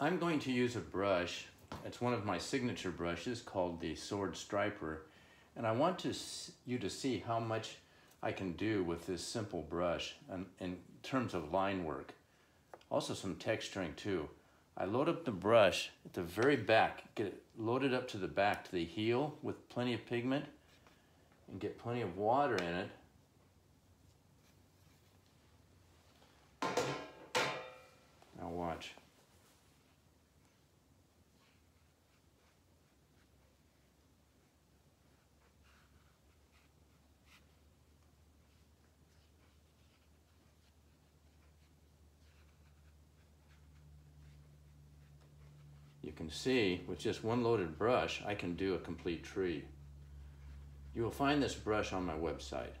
I'm going to use a brush. It's one of my signature brushes called the Sword Striper. And I want to you to see how much I can do with this simple brush in, in terms of line work. Also some texturing too. I load up the brush at the very back, get it loaded up to the back, to the heel with plenty of pigment and get plenty of water in it. You can see with just one loaded brush, I can do a complete tree. You will find this brush on my website.